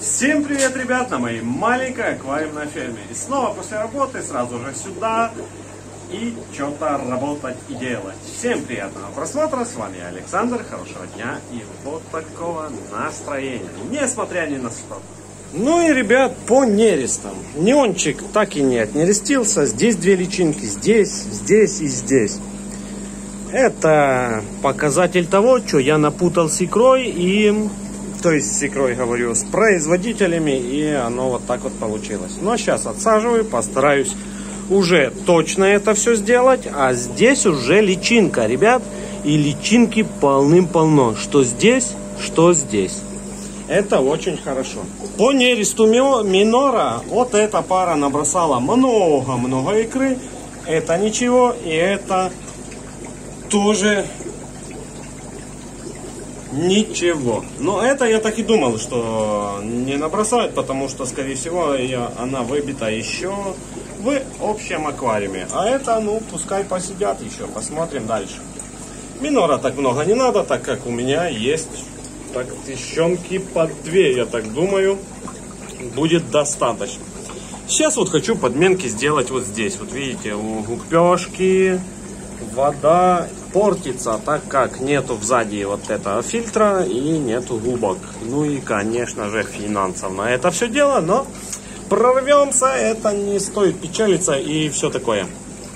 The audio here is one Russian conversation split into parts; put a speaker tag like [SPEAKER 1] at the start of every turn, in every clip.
[SPEAKER 1] Всем привет, ребят, на моей маленькой аквариумной ферме. И снова после работы сразу же сюда и что-то работать и делать. Всем приятного просмотра, с вами Александр, хорошего дня и вот такого настроения, несмотря ни на что. Ну и, ребят, по нерестам. Неончик так и не отнерестился. Здесь две личинки, здесь, здесь и здесь. Это показатель того, что я напутал с икрой и то есть с икрой говорю, с производителями, и оно вот так вот получилось. Но сейчас отсаживаю, постараюсь уже точно это все сделать, а здесь уже личинка, ребят, и личинки полным-полно, что здесь, что здесь. Это очень хорошо. По нересту минора вот эта пара набросала много-много икры. Это ничего, и это тоже Ничего. Но это я так и думал, что не набросают, потому что, скорее всего, я, она выбита еще в общем аквариуме. А это, ну, пускай посидят еще, посмотрим дальше. Минора так много не надо, так как у меня есть так тыщенки под две, я так думаю, будет достаточно. Сейчас вот хочу подменки сделать вот здесь. Вот видите, у гупешки вода портится, так как нету сзади вот этого фильтра и нету губок. Ну и, конечно же, финансов на это все дело, но прорвемся, это не стоит печалиться и все такое.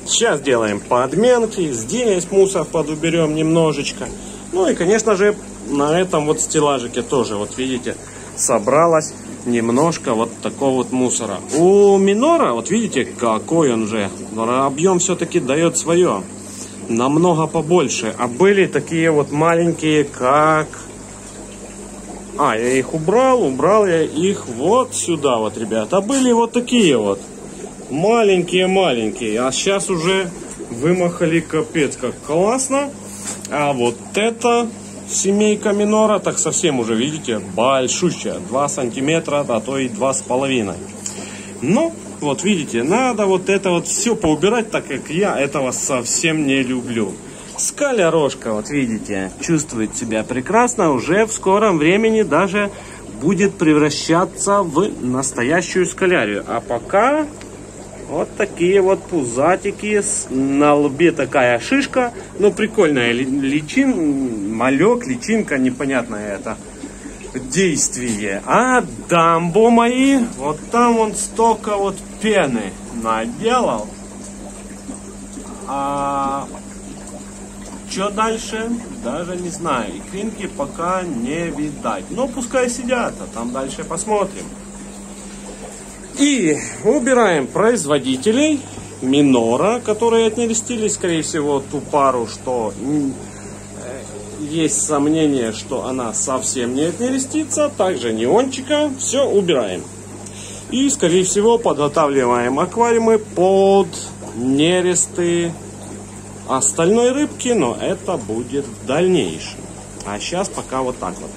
[SPEAKER 1] Сейчас делаем подменки, здесь мусор подуберем немножечко. Ну и, конечно же, на этом вот стеллажике тоже, вот видите, собралось немножко вот такого вот мусора. У минора, вот видите, какой он же, объем все-таки дает свое намного побольше. А были такие вот маленькие, как... А, я их убрал, убрал я их вот сюда вот, ребята. А были вот такие вот. Маленькие-маленькие. А сейчас уже вымахали капец как классно. А вот это семейка минора, так совсем уже, видите, большущая. 2 сантиметра, а то и 2,5. Ну, вот видите, надо вот это вот все поубирать, так как я этого совсем не люблю. Скаля рожка, вот видите, чувствует себя прекрасно, уже в скором времени даже будет превращаться в настоящую скалярию. А пока вот такие вот пузатики, на лбе такая шишка, ну прикольная личин, малек, личинка, непонятная это действие. А дамбо мои, вот там он столько вот пены наделал. А что дальше? Даже не знаю. Икринки пока не видать. Но пускай сидят, а там дальше посмотрим. И убираем производителей минора, которые отнерестили, скорее всего, ту пару, что есть сомнение, что она совсем не отнерестится, также неончика, все убираем. И, скорее всего, подготавливаем аквариумы под нересты остальной рыбки, но это будет в дальнейшем. А сейчас пока вот так вот.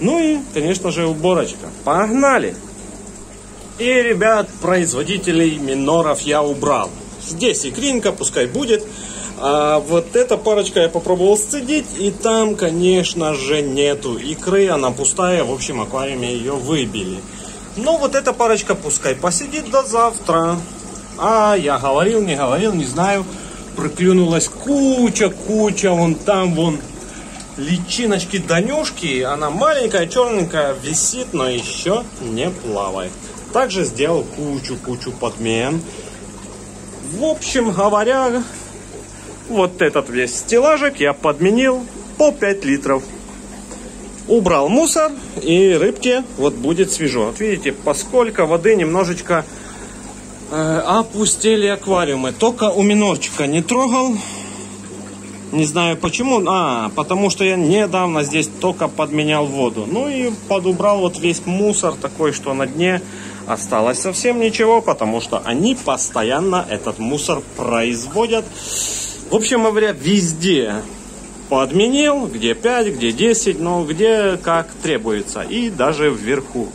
[SPEAKER 1] Ну и, конечно же, уборочка. Погнали! И, ребят, производителей миноров я убрал. Здесь икринка, пускай будет. А вот эта парочка я попробовал сцедить, и там, конечно же, нету икры, она пустая, в общем, аквариуме ее выбили. Но вот эта парочка пускай посидит до завтра. А я говорил, не говорил, не знаю. Проклюнулась куча, куча, вон там, вон личиночки Данюшки. Она маленькая, черненькая, висит, но еще не плавает. Также сделал кучу-кучу подмен. В общем говоря, вот этот весь стеллажик я подменил по 5 литров. Убрал мусор и рыбке вот будет свежо. Вот видите, поскольку воды немножечко э, опустили аквариумы. Только у минорчика не трогал. Не знаю почему. А, потому что я недавно здесь только подменял воду. Ну и подубрал вот весь мусор такой, что на дне осталось совсем ничего, потому что они постоянно этот мусор производят. В общем говоря, везде подменил, где 5, где 10, но где как требуется. И даже вверху.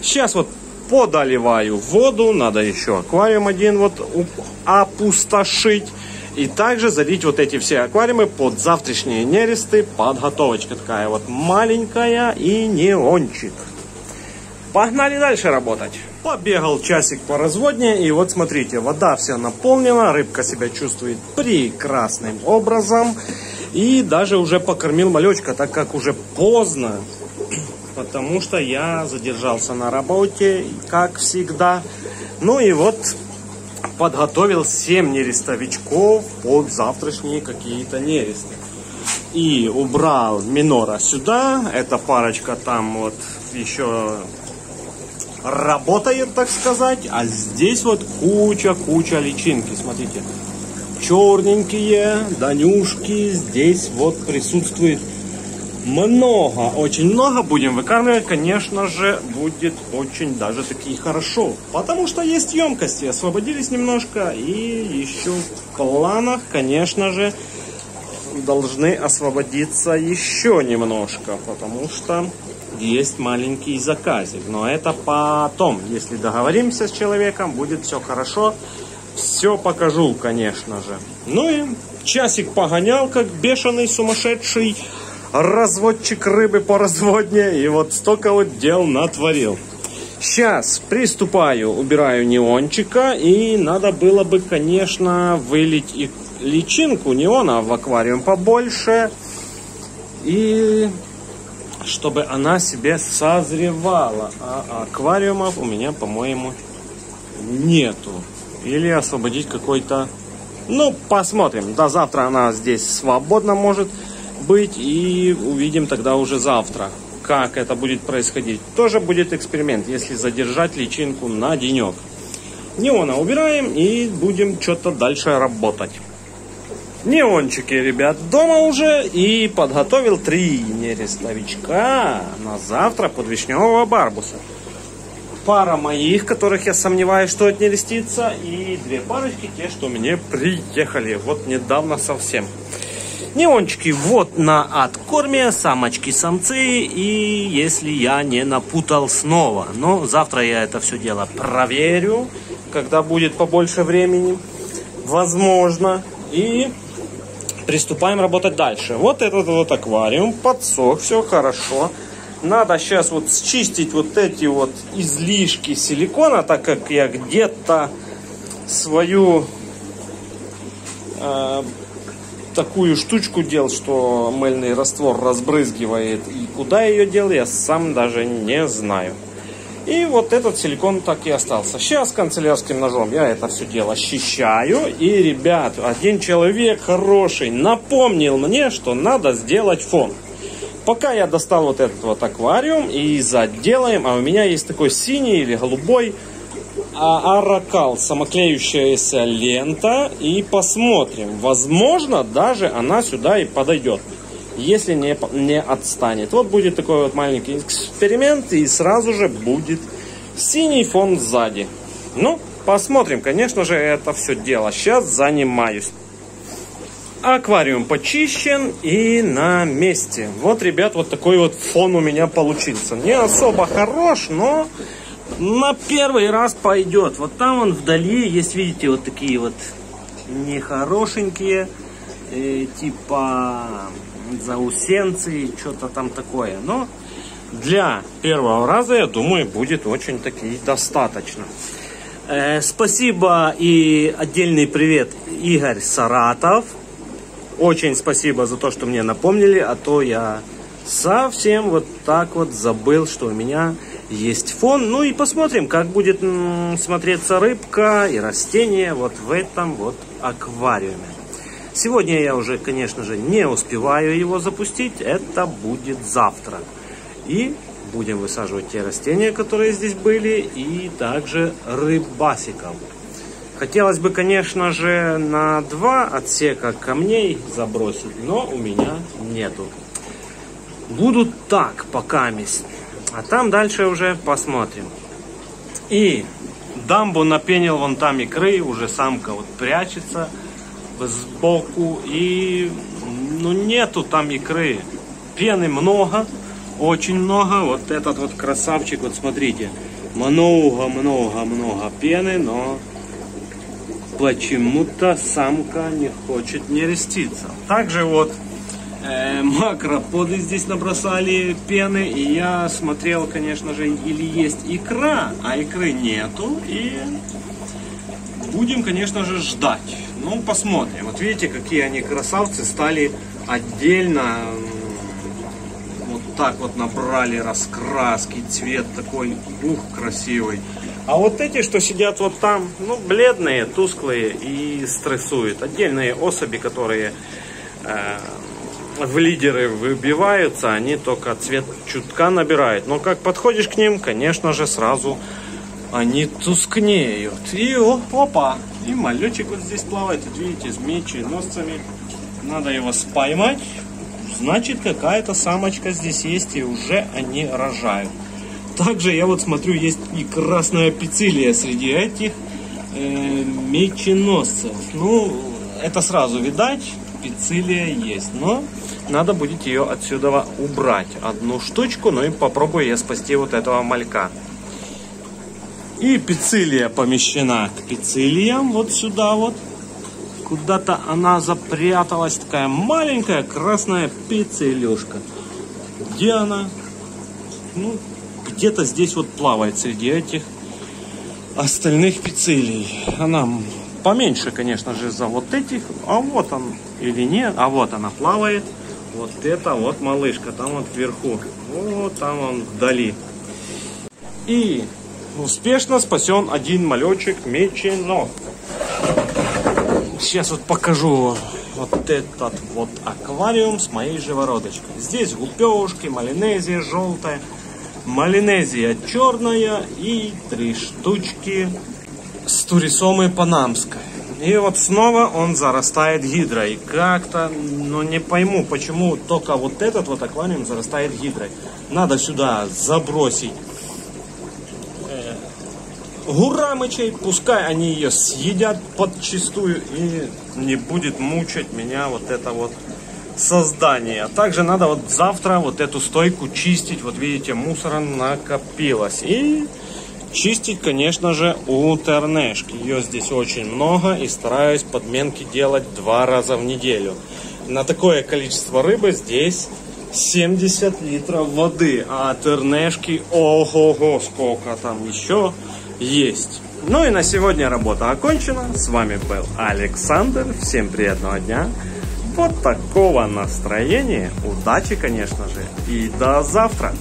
[SPEAKER 1] Сейчас вот подоливаю воду, надо еще аквариум один вот опустошить. И также залить вот эти все аквариумы под завтрашние нересты. Подготовочка такая вот маленькая и неончик. Погнали дальше работать. Побегал часик по разводне, и вот смотрите, вода вся наполнена, рыбка себя чувствует прекрасным образом. И даже уже покормил малечка, так как уже поздно, потому что я задержался на работе, как всегда. Ну и вот подготовил 7 нерестовичков под завтрашние какие-то нересты. И убрал минора сюда, эта парочка там вот еще работает, так сказать. А здесь вот куча-куча личинки, смотрите. Черненькие, данюшки, здесь вот присутствует много, очень много будем выкармливать, конечно же, будет очень даже таки хорошо. Потому что есть емкости, освободились немножко. И еще в планах, конечно же, должны освободиться еще немножко. Потому что есть маленький заказик. Но это потом, если договоримся с человеком, будет все хорошо. Все покажу, конечно же. Ну и часик погонял, как бешеный сумасшедший разводчик рыбы по разводне. И вот столько вот дел натворил. Сейчас приступаю, убираю неончика. И надо было бы, конечно, вылить и личинку неона в аквариум побольше. И чтобы она себе созревала. А аквариумов у меня, по-моему, нету. Или освободить какой-то... Ну, посмотрим. До завтра она здесь свободно может быть. И увидим тогда уже завтра, как это будет происходить. Тоже будет эксперимент, если задержать личинку на денек. Неона убираем и будем что-то дальше работать. Неончики, ребят, дома уже и подготовил три нерестовичка на завтра под вишневого барбуса. Пара моих, которых я сомневаюсь, что это не листится, и две парочки, те, что мне приехали, вот недавно совсем. Неончики вот на откорме, самочки-самцы, и если я не напутал снова. Но завтра я это все дело проверю, когда будет побольше времени, возможно. И приступаем работать дальше. Вот этот вот аквариум подсох, все хорошо. Надо сейчас вот счистить вот эти вот излишки силикона, так как я где-то свою э, такую штучку делал, что мыльный раствор разбрызгивает. И куда ее делал, я сам даже не знаю. И вот этот силикон так и остался. Сейчас канцелярским ножом я это все дело очищаю. И, ребят, один человек хороший напомнил мне, что надо сделать фон. Пока я достал вот этот вот аквариум и заделаем, а у меня есть такой синий или голубой а, аракал, самоклеющаяся лента. И посмотрим, возможно, даже она сюда и подойдет если не, не отстанет. Вот будет такой вот маленький эксперимент, и сразу же будет синий фон сзади. Ну, посмотрим, конечно же, это все дело. Сейчас занимаюсь. Аквариум почищен и на месте. Вот, ребят, вот такой вот фон у меня получился. Не особо хорош, но на первый раз пойдет. Вот там он вдали есть, видите, вот такие вот нехорошенькие, э, типа заусенцы, что-то там такое. Но для первого раза, я думаю, будет очень таки достаточно. Э, спасибо и отдельный привет Игорь Саратов. Очень спасибо за то, что мне напомнили, а то я совсем вот так вот забыл, что у меня есть фон. Ну и посмотрим, как будет смотреться рыбка и растение вот в этом вот аквариуме. Сегодня я уже, конечно же, не успеваю его запустить. Это будет завтра. И будем высаживать те растения, которые здесь были, и также рыбасиков. Хотелось бы, конечно же, на два отсека камней забросить, но у меня нету. Будут так пока месть. А там дальше уже посмотрим. И дамбу напенил вон там икры, уже самка вот прячется сбоку. И ну нету там икры. Пены много, очень много. Вот этот вот красавчик, вот смотрите. Много-много-много пены, но почему-то самка не хочет нереститься. Также вот э, макроподы здесь набросали пены. И я смотрел, конечно же, или есть икра, а икры нету. И будем, конечно же, ждать. Ну, посмотрим. Вот видите, какие они красавцы стали отдельно. Вот так вот набрали раскраски, цвет такой, ух, красивый. А вот эти, что сидят вот там, ну, бледные, тусклые и стрессуют. Отдельные особи, которые э, в лидеры выбиваются, они только цвет чутка набирают. Но как подходишь к ним, конечно же, сразу они тускнеют. И о, опа, и малечик вот здесь плавает. Вот видите, с носцами. Надо его споймать. Значит, какая-то самочка здесь есть, и уже они рожают. Также я вот смотрю, есть и красная пицилия среди этих э, меченосцев. Ну, это сразу видать, пицилия есть. Но надо будет ее отсюда убрать. Одну штучку, ну и попробую я спасти вот этого малька. И пицилия помещена к пицилиям вот сюда вот. Куда-то она запряталась, такая маленькая красная пиццелюшка. Где она? Ну, где-то здесь вот плавает среди этих остальных пиццелий. Она поменьше, конечно же, за вот этих. А вот он или нет. А вот она плавает. Вот это вот малышка, там вот вверху. Вот там он вдали. И успешно спасен один малечек меченос. Сейчас вот покажу вот этот вот аквариум с моей живородочкой. Здесь гупешки, малинезия желтая, малинезия черная и три штучки с турисомой панамской. И вот снова он зарастает гидрой. Как-то, ну не пойму, почему только вот этот вот аквариум зарастает гидрой. Надо сюда забросить гурамычей, пускай они ее съедят подчистую и не будет мучать меня вот это вот создание. Также надо вот завтра вот эту стойку чистить. Вот видите, мусора накопилось. И Чистить, конечно же, у тернешки. Ее здесь очень много и стараюсь подменки делать два раза в неделю. На такое количество рыбы здесь 70 литров воды, а тернешки, ого-го, сколько там еще есть. Ну и на сегодня работа окончена. С вами был Александр. Всем приятного дня. Вот такого настроения. Удачи, конечно же. И до завтра.